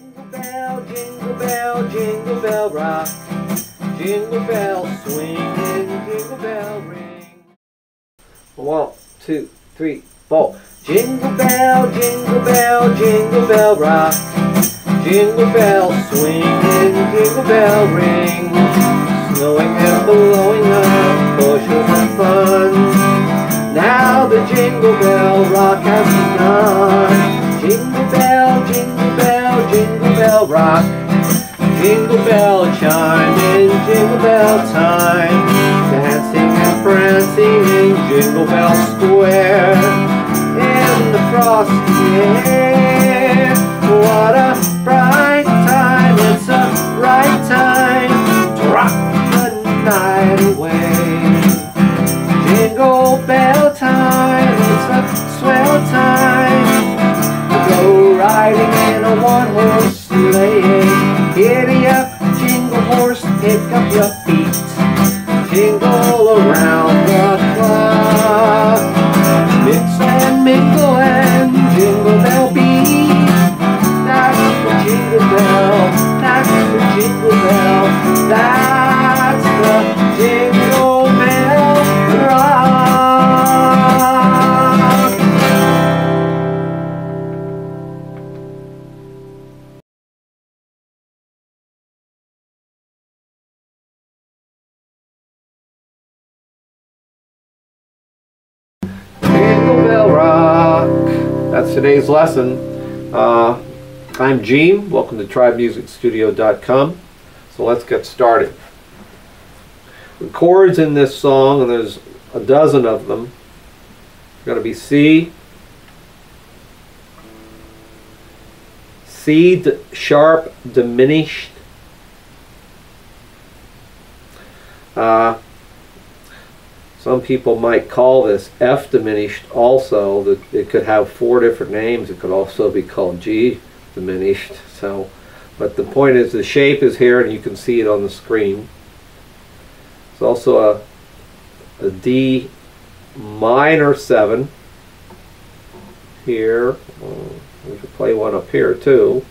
Jingle bell, jingle bell, jingle bell rock. Jingle bell swing and jingle bell ring. One, two, three, four. Jingle bell, jingle bell, jingle bell rock. Jingle bell swing and jingle bell ring. Snowing and blowing up bushels of fun. Now the jingle bell Jingle bell chime in jingle bell time. Dancing and prancing in Jingle Bell Square. In the frosty air. Jingle Today's lesson. Uh, I'm Gene. Welcome to TribeMusicStudio.com. So let's get started. The chords in this song, and there's a dozen of them, are going to be C, C sharp diminished, uh, some people might call this F diminished also. That it could have four different names. It could also be called G diminished. So, but the point is the shape is here and you can see it on the screen. It's also a, a D minor 7 here. We could play one up here too.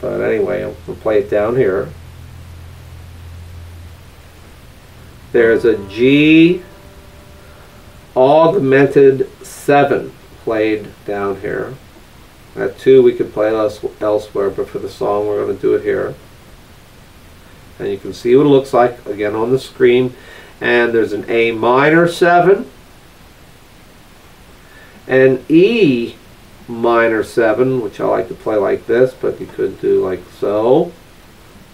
But anyway, we'll play it down here. There's a G augmented 7 played down here. That 2 we could play elsewhere, but for the song we're going to do it here. And you can see what it looks like again on the screen. And there's an A minor 7, an E minor 7, which I like to play like this, but you could do like so.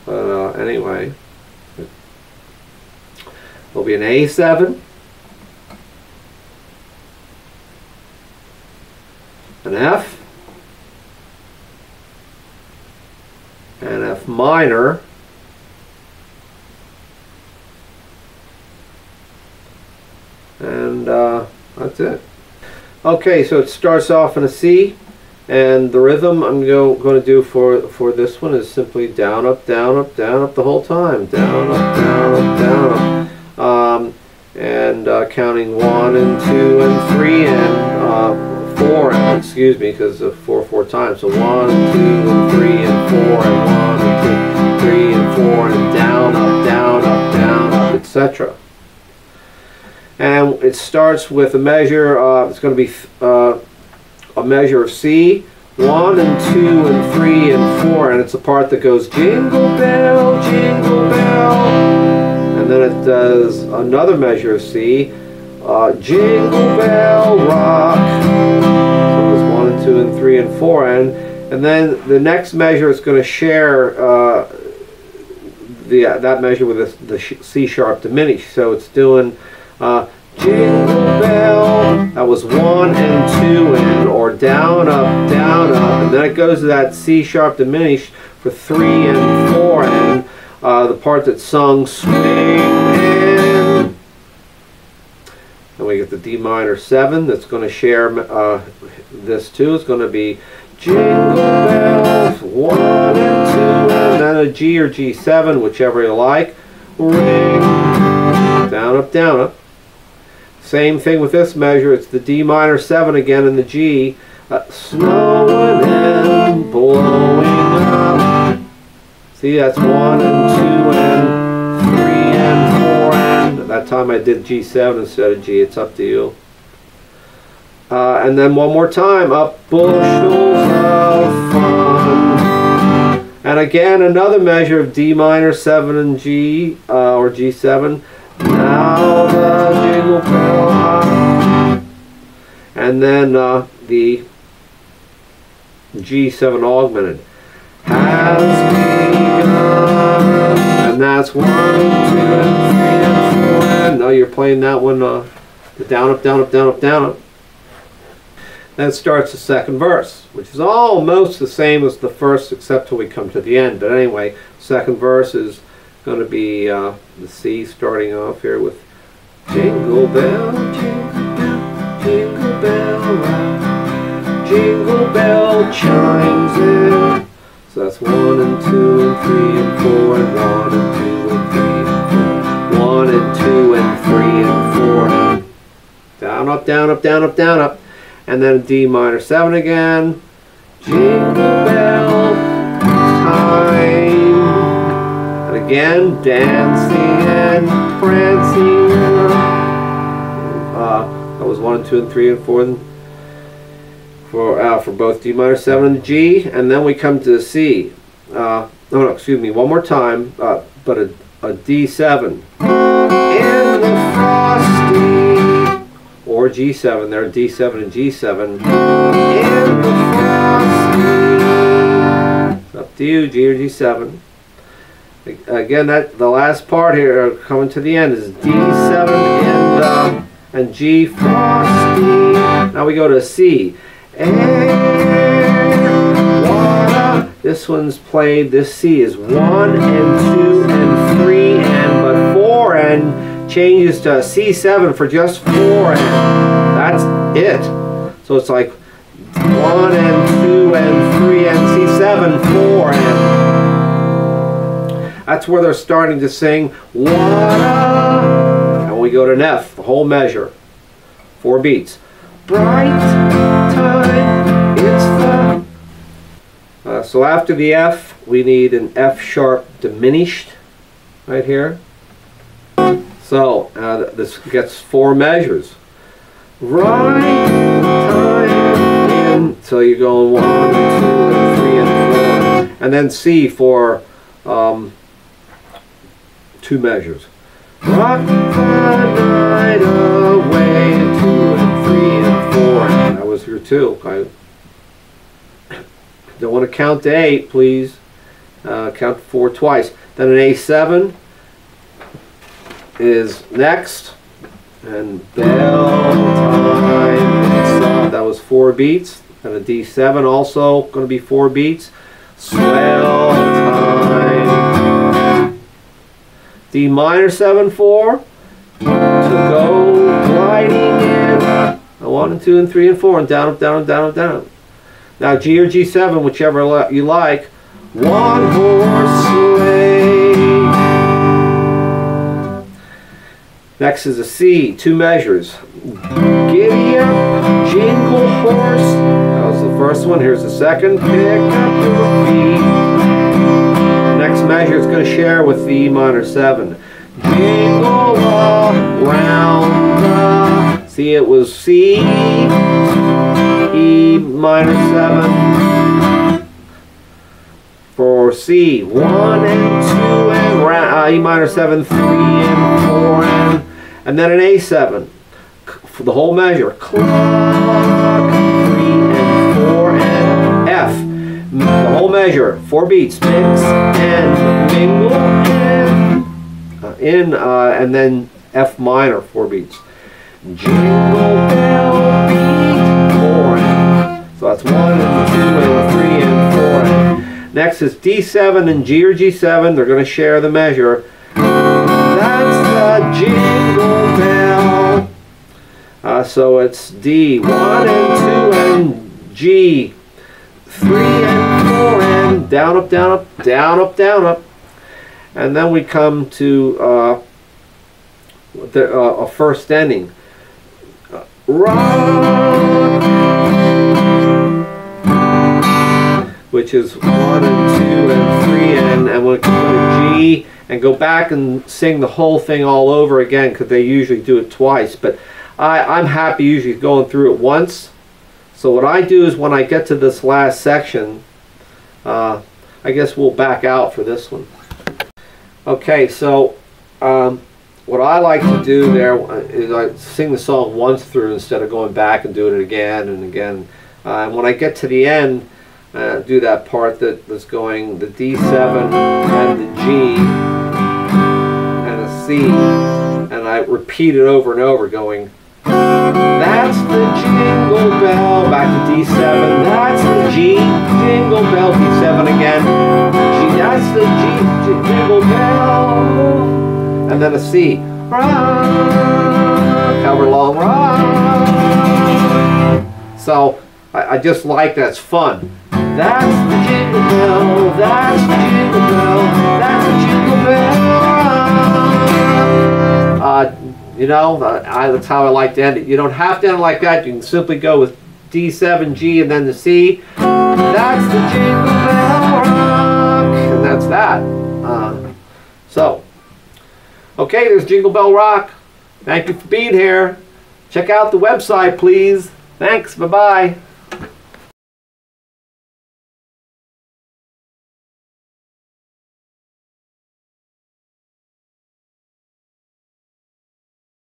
But uh, anyway. There'll be an A7, an F, an F minor, and uh, that's it. Okay, so it starts off in a C, and the rhythm I'm go, going to do for for this one is simply down, up, down, up, down, up the whole time. Down, up, down, up, down, up and uh, counting one and two and three and uh, four, and, excuse me, because of four four times. So one and two and three and four and one and two, three and four and down, up, down, up, down, up, etc. And it starts with a measure. Uh, it's going to be uh, a measure of C. One and two and three and four, and it's a part that goes jingle bell, jingle bell and then it does another measure of C, uh, Jingle Bell Rock. So there's one and two and three and four, and and then the next measure is going to share uh, the uh, that measure with the, the C sharp diminished. So it's doing uh, Jingle Bell. That was one and two and or down up down up, and then it goes to that C sharp diminished for three and four and. Uh, the part that's sung swing we get the D minor 7 that's going to share uh, this too. It's going to be Jingle Bells 1 and 2 and then a G or G7, whichever you like. Ring. Down, up, down, up. Same thing with this measure. It's the D minor 7 again and the G. Uh, snowing and blowing See, that's one and two and that time I did G7 instead of G. It's up to you. Uh, and then one more time, up bushels of fun. And again, another measure of D minor 7 and G, uh, or G7. Now the jingle bell And then uh, the G7 augmented. Has begun. And that's one, two, and three, and four. And no, you're playing that one, uh, the down, up, down, up, down, up, down, up. Then starts the second verse, which is almost the same as the first except till we come to the end. But anyway, second verse is going to be uh, the C starting off here with Jingle bell, jingle bell, jingle bell jingle bell chimes in. So that's one and two and three and four and one and two and three and four. One and two and three and four. And down, up, down, up, down, up, down, up and then D minor 7 again. Jingle bell time. And again, dancing and prancing. Uh, that was 1 and 2 and 3 and 4 and for, uh, for both D minor 7 and G. And then we come to the C. Uh, no, no, excuse me, one more time, uh, but a, a D7. In the frosty or G7 there, are D7 and G7. In the It's up to you, G or G7. Again, that the last part here, coming to the end, is D7 and, uh, and G frosty. Now we go to C. Eh, this one's played, this C is 1 and 2 and 3 and but 4 and changes to C7 for just 4 and that's it. So it's like 1 and 2 and 3 and C7, 4 and that's where they're starting to sing and we go to an F, the whole measure. Four beats. Bright time, it's the uh, so after the F, we need an F sharp diminished right here. So uh, this gets four measures. Right time in. So you're going one, two, and three, and four. And then C for um, two measures. Rock the night away, two. I don't want to count to eight, please. Uh, count to four twice. Then an A7 is next. And bell time. That was four beats. And a D7 also going to be four beats. Swell time. D minor 7 4 to go gliding in. One and two and three and four and down, up, down, and down, up, down. Now G or G7, whichever you like. One horse sleigh. Next is a C, two measures. Giddy up, jingle horse. That was the first one. Here's the second. Pick up your feet. Next measure is going to share with the E minor 7. Jingle all around the... See, it was C, E minor 7. For C, 1 and 2 and uh, E minor 7, 3 and 4 and and then an A7 for the whole measure. Clock, three and four and F. The whole measure, four beats. Mix and mingle and uh, in uh, and then F minor, four beats. Jingle bell beat four. So that's one and two and three and four. Next is D7 and G or G7. They're going to share the measure. That's the jingle bell. Uh, so it's D, 1 and 2 and G, 3 and 4 and down, up, down, up, down, up, down, up. And then we come to uh, the, uh, a first ending. Rock, which is one and two and three and, and we'll go to G and go back and sing the whole thing all over again because they usually do it twice. But I, I'm happy usually going through it once. So what I do is when I get to this last section, uh, I guess we'll back out for this one. Okay, so um, what I like to do there is I sing the song once through instead of going back and doing it again and again. Uh, and when I get to the end, uh, do that part that that's going the D7 and the G and a C, and I repeat it over and over, going. That's the jingle bell, back to D7. That's the G, jingle bell, D7 again. G, that's the G, jingle bell and then a C. Cover long. So I, I just like that's fun. That's the jingle bell, that's the jingle bell, that's the jingle bell. Uh, you know, I, that's how I like to end it. You don't have to end it like that. You can simply go with D7, G, and then the C. That's the jingle bell rock. And that's that. Uh, so. Okay, there's Jingle Bell Rock. Thank you for being here. Check out the website, please. Thanks. Bye-bye.